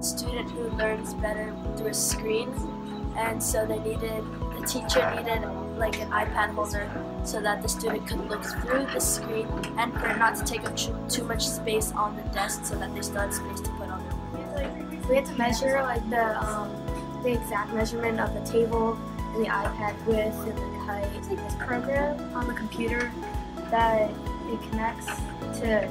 student who learns better through a screen, and so they needed the teacher needed like an iPad holder so that the student could look through the screen and for not to take up too much space on the desk so that they still had space to put on their work. We had to measure like the um, the exact measurement of the table and the iPad width and the height. It's like this program on the computer that it connects to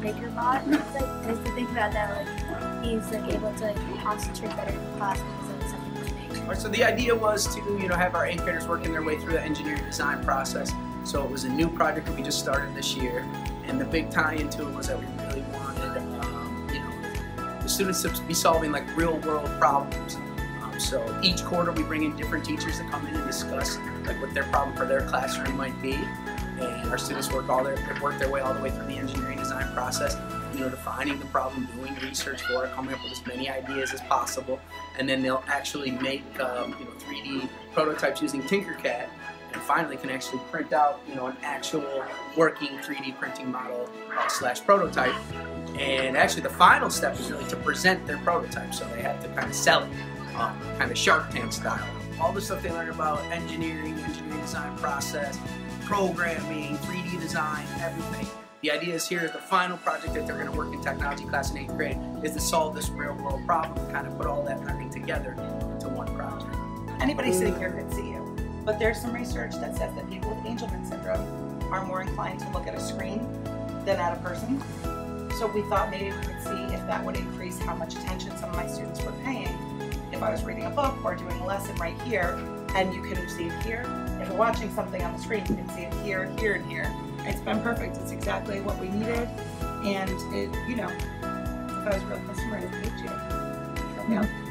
MakerBot. It's like nice to think about that. Like he's like able to like, concentrate better in class because of something. Right, so the idea was to you know have our graders working their way through the engineering design process. So it was a new project that we just started this year, and the big tie into it was that we really wanted um, you know the students to be solving like real world problems. Um, so each quarter we bring in different teachers to come in and discuss like what their problem for their classroom might be, and our students work all their work their way all the way through the engineering design process you know, defining the problem, doing research for it, coming up with as many ideas as possible, and then they'll actually make um, you know 3D prototypes using Tinkercad, and finally can actually print out you know an actual working 3D printing model uh, slash prototype. And actually, the final step is really to present their prototype, so they have to kind of sell it, um, kind of Shark Tank style. All the stuff they learn about engineering, engineering design process, programming, 3D design, everything the idea is here is the final project that they're going to work in technology class in eighth grade is to solve this real world problem and kind of put all that learning together into one project. Anybody sitting here could see you, but there's some research that says that people with Angelman syndrome are more inclined to look at a screen than at a person. So we thought maybe we could see if that would increase how much attention some of my students were paying if I was reading a book or doing a lesson right here and you can see it here. If you're watching something on the screen, you can see it here, here, and here. It's been perfect. It's exactly what we needed. And it, you know, if I was a real customer, I'd paid you. Yeah.